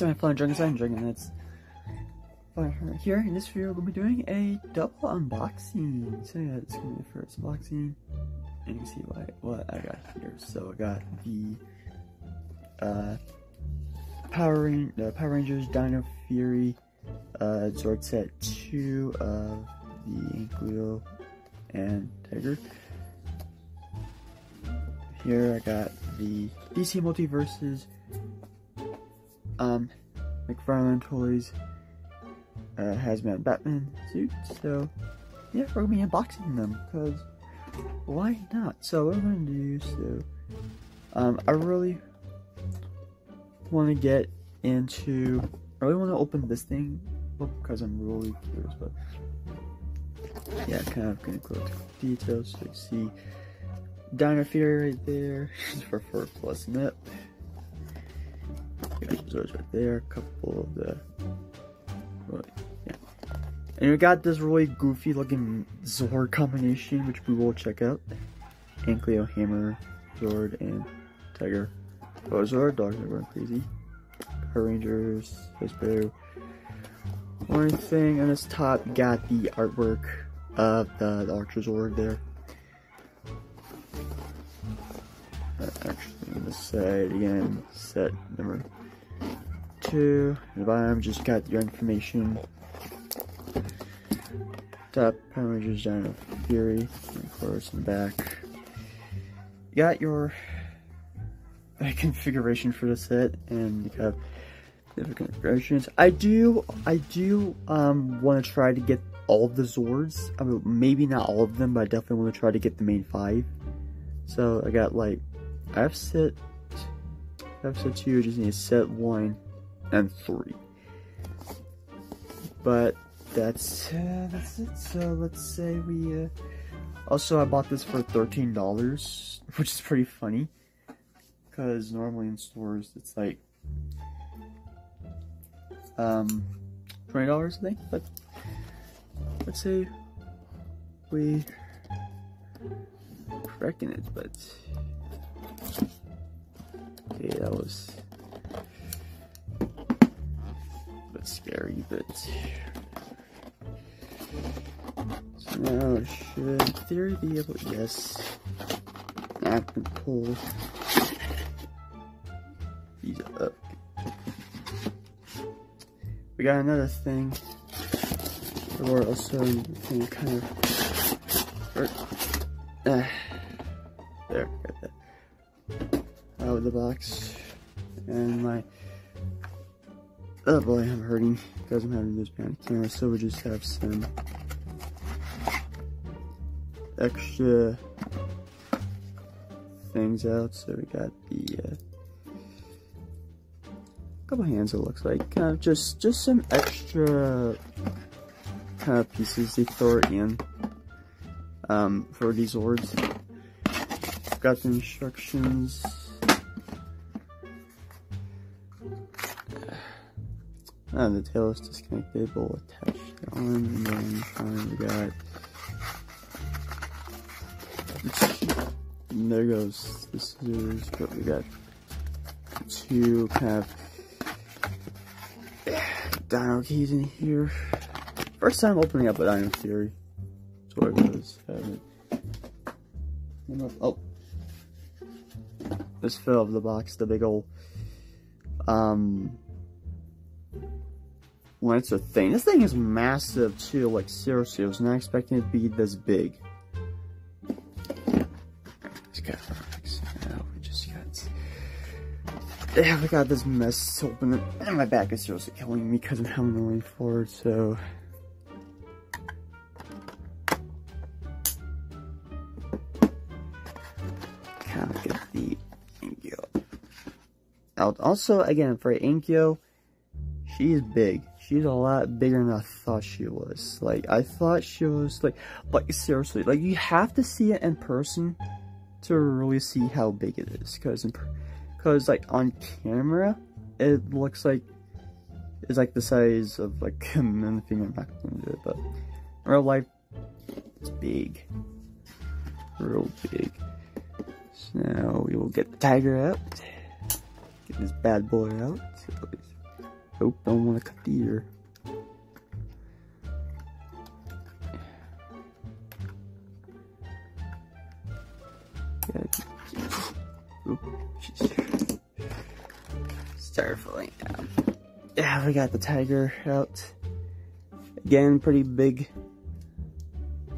That's my fun drinking sign drinking. It's. Here in this video, we'll be doing a double unboxing. So yeah, it's gonna be the first unboxing, and you can see what what I got here. So I got the uh, Power uh, Power Rangers Dino Fury uh, Zord Set Two of the Ankylo and Tiger. Here I got the DC Multiverses um, McFarlane Toys uh, Hazmat Batman suit. So, yeah, we're gonna be unboxing them because why not? So, what I'm gonna do, so, um, I really want to get into, I really want to open this thing because I'm really curious, but yeah, kind of gonna go to details so you see Dino Fury right there for 4 plus net. Got those right there, a couple of the, yeah. And we got this really goofy looking Zord combination, which we will check out. Ankylo, Hammer, Zord, and Tiger. Oh, Zord, dogs are going crazy. Power Rangers, Space Bear. One thing on this top, got the artwork of the, the Archer Zord there. Uh, actually, on the side again, set number two. The bottom just got your information. Top Power Rangers Dino Fury, and of course in the back. You got your uh, configuration for the set, and you have different configurations. I do, I do um, want to try to get all of the Zords. I mean, maybe not all of them, but I definitely want to try to get the main five. So I got like, I've set, I've set two, just need set one and three. But that's uh, that's it. So let's say we. Uh... Also, I bought this for thirteen dollars, which is pretty funny, because normally in stores it's like um twenty dollars, I think. But let's say we correcting it, but okay, that was bit scary, but now should theory be able yes. I can pull. These up. We got another thing. Where also kind of or, uh, there, got that. Out of the box. And my Oh boy, I'm hurting because I'm having this the camera, so we just have some extra things out. So we got the uh, couple hands. It looks like of just just some extra kind of pieces they throw in um, for these Zords. Got the instructions. Ah, the tail is disconnected, but we'll attach the arm, and then finally we got. And there goes the scissors, but we got two kind of dino keys in here. First time opening up a Dino. That's what it. Oh. This fell of the box, the big old um when it's a thing. This thing is massive too, like seriously, I was not expecting it to be this big. Just now we just got, yeah, we got this mess open, and my back is seriously killing me because I'm having to lean forward, so. Kind of get the Ankylo out. Also, again, for Ankylo, she's big she's a lot bigger than I thought she was. Like, I thought she was, like, like, seriously, like, you have to see it in person to really see how big it is. Because, because like, on camera, it looks like, it's like the size of, like, a finger. I'm not going to do it, but in real life, it's big. Real big. So we will get the tiger out. Get this bad boy out. Oh, don't want to cut the ear. Yeah. Start falling down. Yeah, we got the tiger out. Again, pretty big.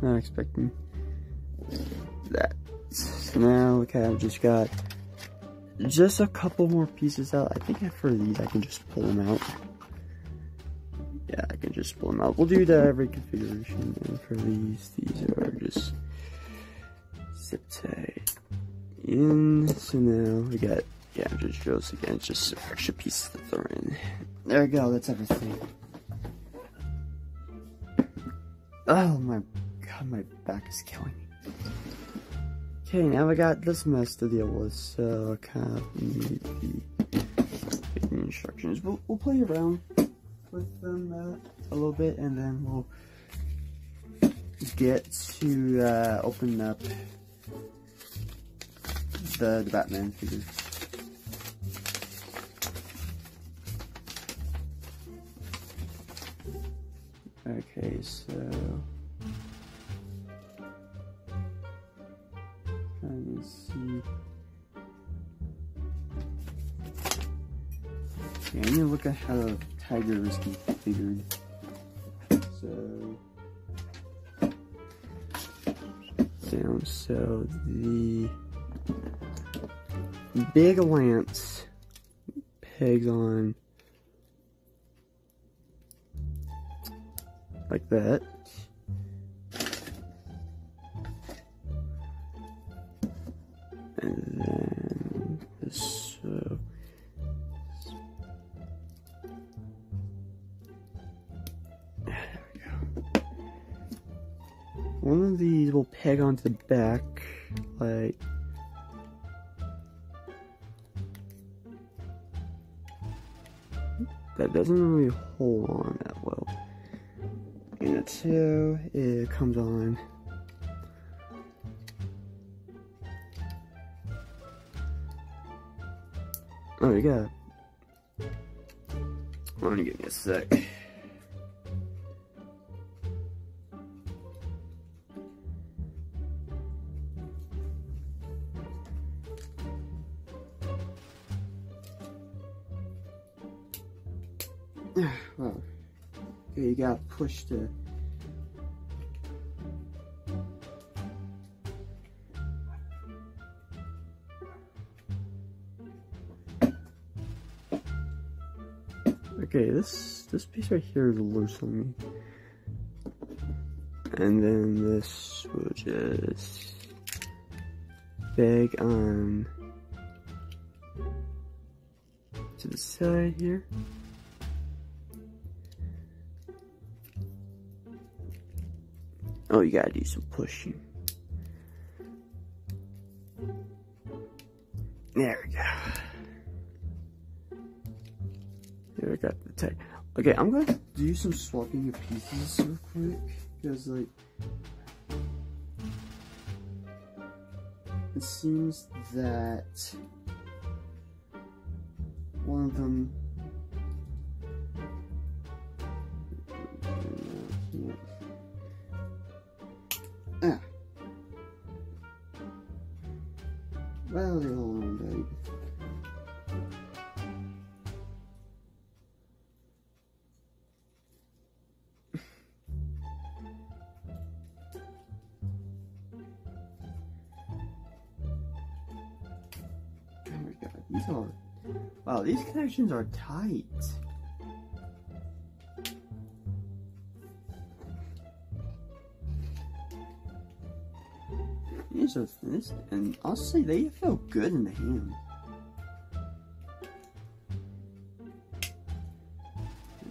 Not expecting that. So now, okay, I've just got just a couple more pieces out. I think for these, I can just pull them out. Yeah, I can just pull them out. We'll do that every configuration. And for these, these are just zip tight in. So now we got, yeah, just shows again, It's just extra pieces to throw in. There we go, that's everything. Oh my god, my back is killing me. Okay, now we got this mess to deal with, so need the instructions. We'll, we'll play around with them uh, a little bit, and then we'll get to uh, open up the, the Batman figure. Okay, so Okay, I'm gonna look at how the tiger is configured. So down. So the big lance pegs on like that. And then this, uh, there we go. One of these will peg onto the back, like that doesn't really hold on that well. The two, it comes on. Oh, you got. Let me give me a sec. well, okay, you got to push the Okay, this this piece right here is loose on me. And then this will just bag on to the side here. Oh, you gotta do some pushing. There we go. There we got the. Okay, I'm gonna do some swapping of pieces real quick because like it seems that one of them these connections are tight. These are this, and honestly, they feel good in the hand.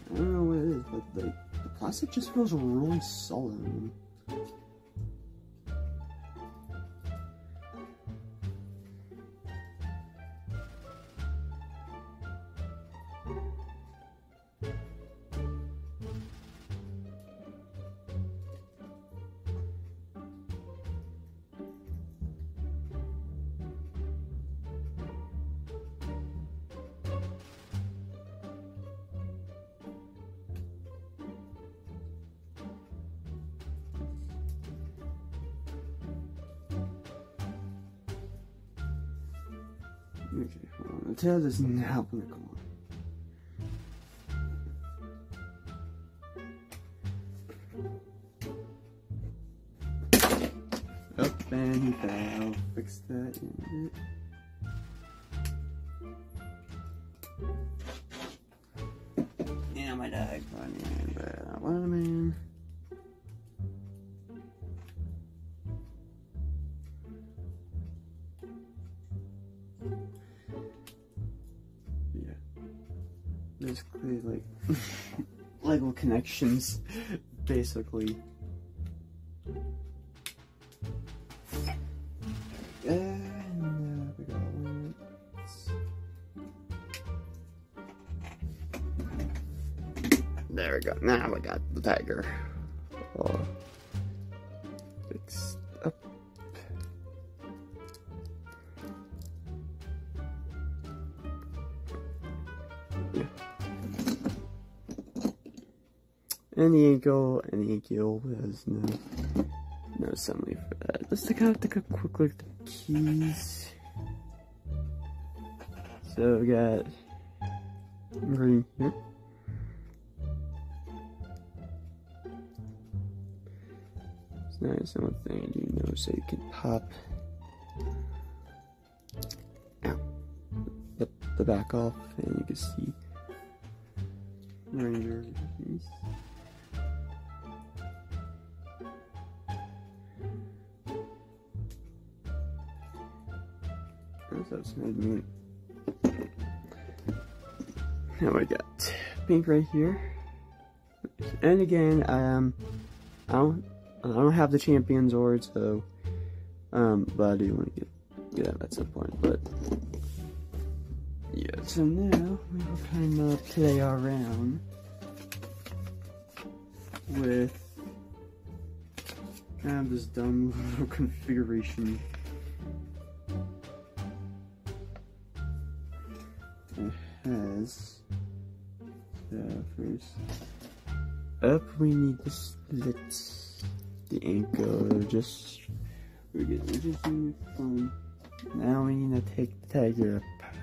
I don't know what it is, but the, the plastic just feels really solid. Okay, on. The tail not want to come on. Up and down. Fix that in it. Yeah, my dog's running, but I want him in. Connections, basically. And uh, we got. There we go. Now we got the tiger. Oh. And the ankle, and the ankle has no no assembly for that. Let's take out take a quick look at the keys. So we got green here. It's nice. One thing do know, so you can pop out the, the back off, and you can see Ranger keys. That's made me. Now we got pink right here, and again, um, I don't, I don't have the champion Zord, so, um, but I do want to get get that at some point. But yeah, so now we'll kind of play around with kind of this dumb little configuration has so first up we need to split the ankle just we're getting interesting fun now we need to take the tiger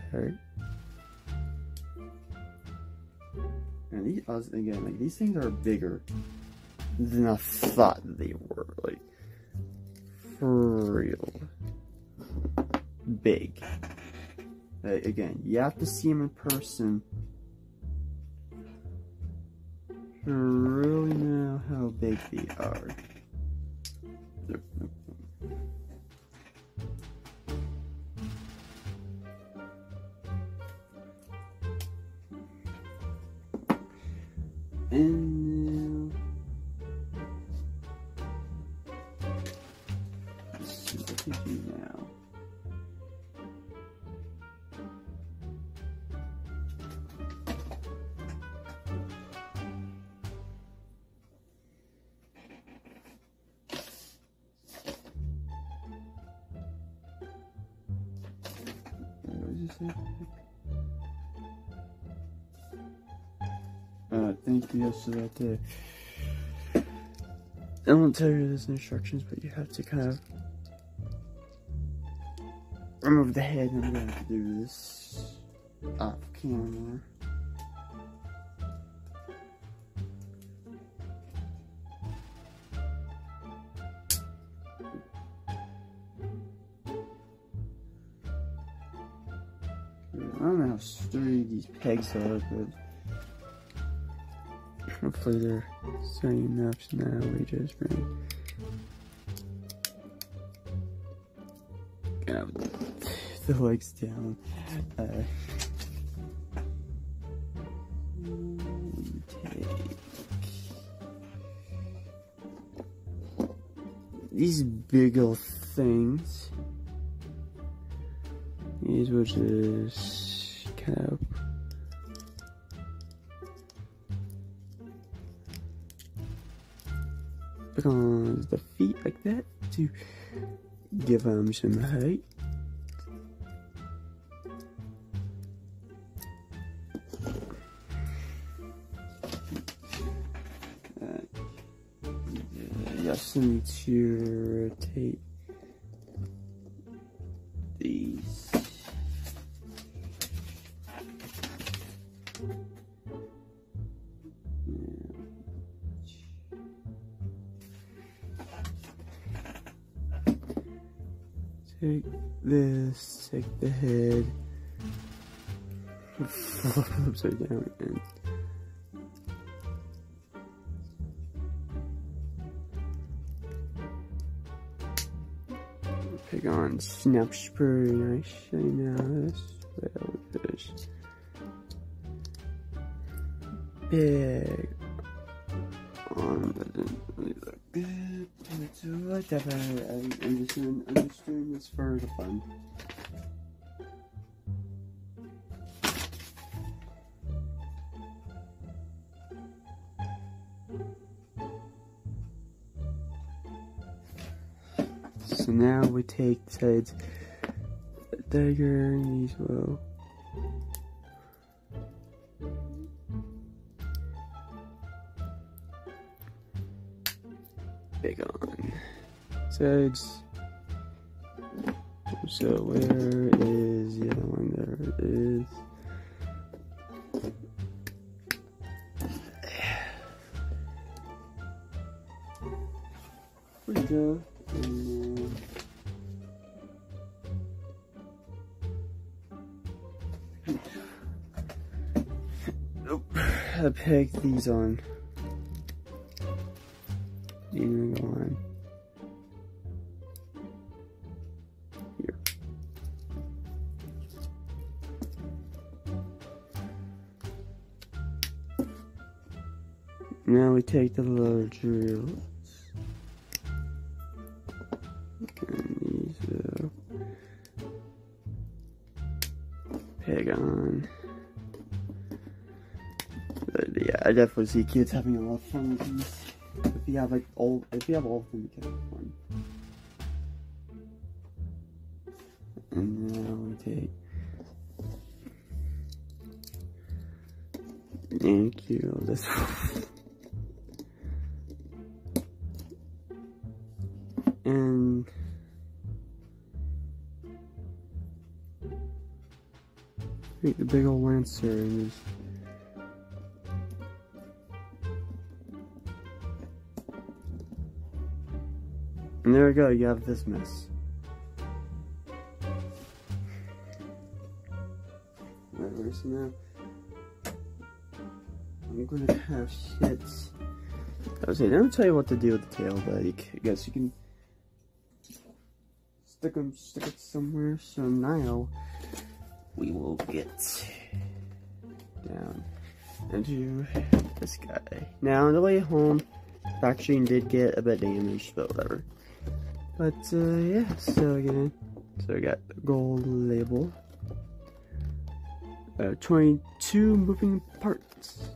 apart. And these again like these things are bigger than I thought they were like for real. Big. uh, Uh, again, you have to see them in person to really know how big they are. Uh, thank you yesterday. Day. I won't tell you there's instructions, but you have to kind of remove the head, and I'm to do this off camera. I don't know how sturdy these pegs are, but hopefully they're enough. So now we just bring the legs down. Uh, these big old things. These will just kind of on the feet like that to give them some height. Uh, also need to rotate this, take the head, upside down, and pick on snap spray nice shine as well as big on doesn't really look good but whatever I'm, I'm just doing I'm just doing this for the fun. So now we take sides dagger and these sides. So where is the other one? There it is. we go. And, uh, Nope. I pegged these on. Take the little will peg on. But yeah, I definitely see kids having a lot of fun with these. If you have like all, if you have all of them, you can have fun. And now we take. Thank you. This. and the big old lancer just And there we go, you have this mess. Whatever, so now I'm gonna have shit. I was saying, I tell you what to do with the tail, but I guess you can stick them, stick it somewhere. So now we will get down into this guy. Now on the way home, the packaging did get a bit damaged, but whatever. But uh, yeah, so again, so I got the gold label. Uh, 22 moving parts.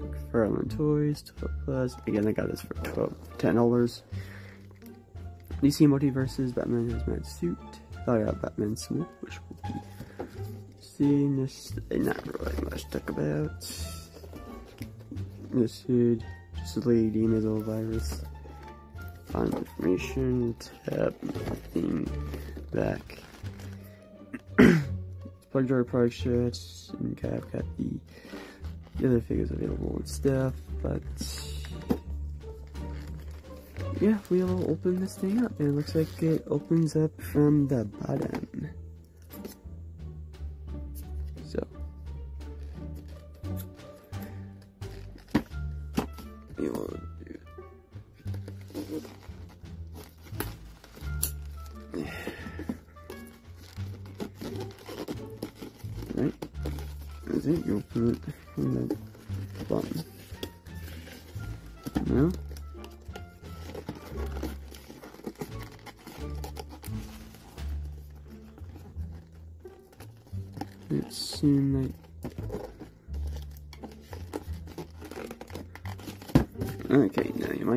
McFarlane Toys, 12 plus. Again, I got this for 12, $10. DC Multiverses, Batman Hazmat Suit. Oh yeah, Batman Suit, which will be seen. This, not really much to talk about. This is just a lady middle virus. Find information, tab, nothing, back. Plug Jar product shirts, and I've got the, the other figures available and stuff, but yeah, we'll open this thing up, it looks like it opens up from the bottom.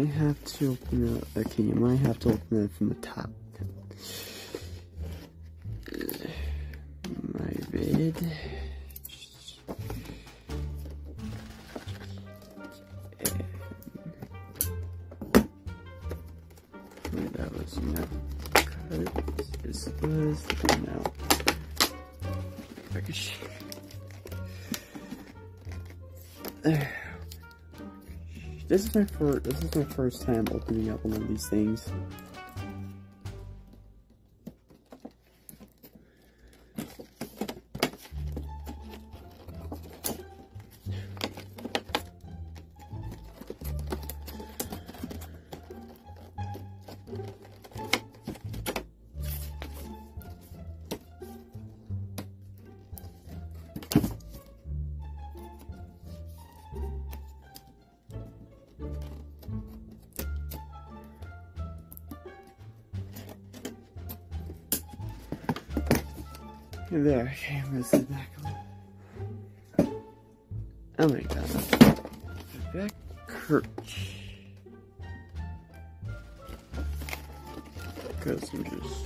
Might have to open it. Okay, you might have to open it from the top. My bed. That was not cut. This was no. Package. There. This is my first. This is my first time opening up one of these things. There, gonna sit back a little. Oh my god. Back hurt. Because I'm just.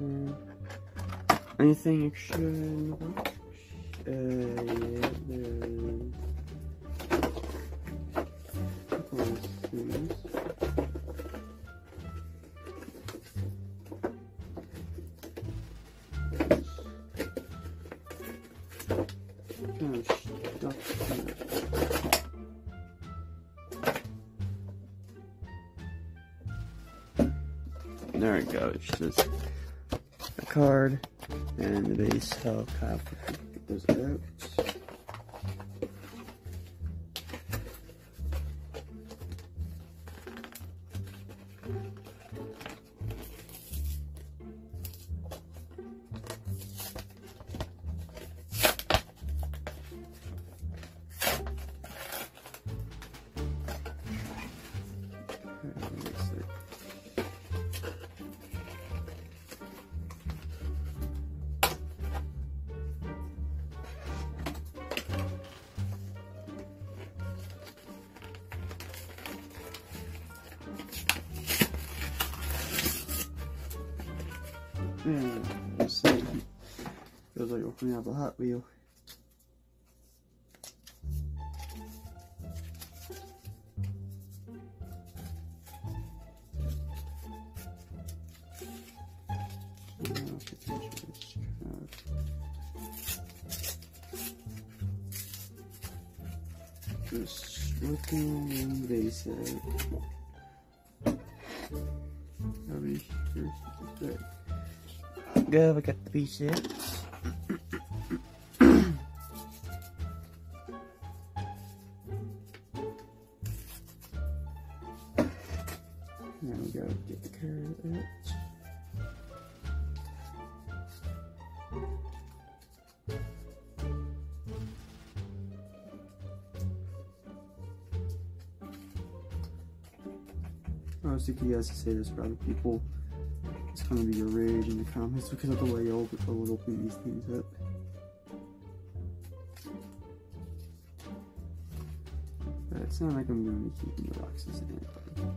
Mm. Anything extra There we go. It's just a card and the base to get those out. Potentially it's trapped. Just looking in basic. To check. Go, we got the B6. Guys to say this for other people. It's gonna be a rage in the comments because of the way y'all would open these things up. But it's not like I'm gonna be keeping the boxes anyway.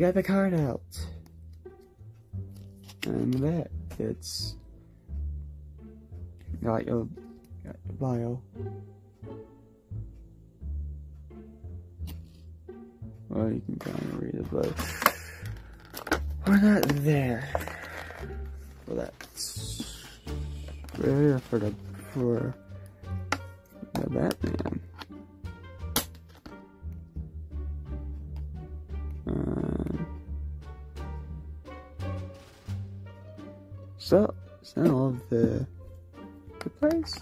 Got the card out. And the back, it's got your, got your bio. Well, you can kind of read it, but we're not there. For that. We're here for the for the Batman. So, all of the good place?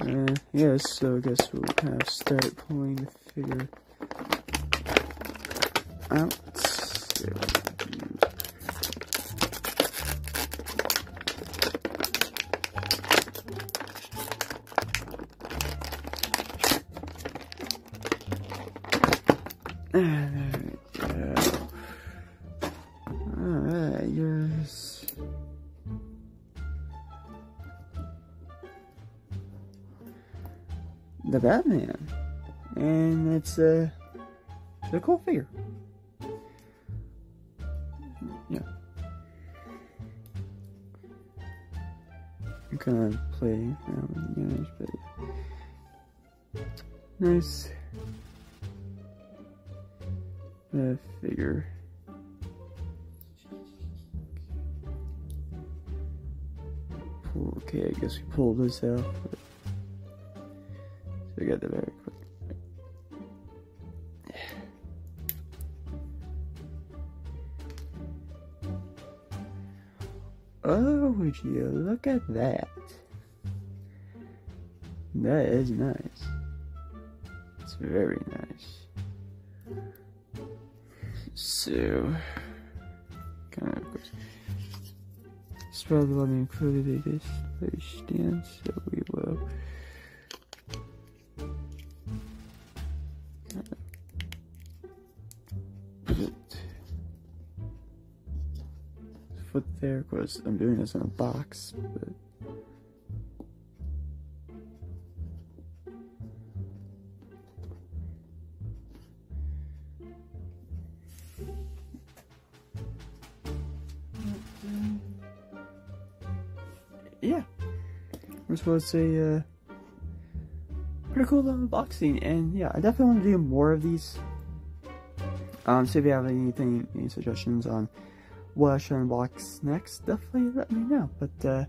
Uh, yes, so I guess we'll kind of start pulling the figure out. The Batman. And it's a, it's a cool figure. Yeah. I'm gonna play around with you guys, but nice uh, figure. Okay, I guess we pulled this out. The very quick. Oh, would you look at that? That is nice. It's very nice. So, kind of, it's probably what included a display stand, so we will. There because I'm doing this in a box, but yeah, this was a uh, pretty cool unboxing, and yeah, I definitely want to do more of these. Um, so if you have anything, any suggestions on what I should unbox next, definitely let me know. But uh,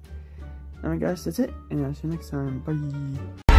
alright, guys, that's it, and I'll see you next time. Bye.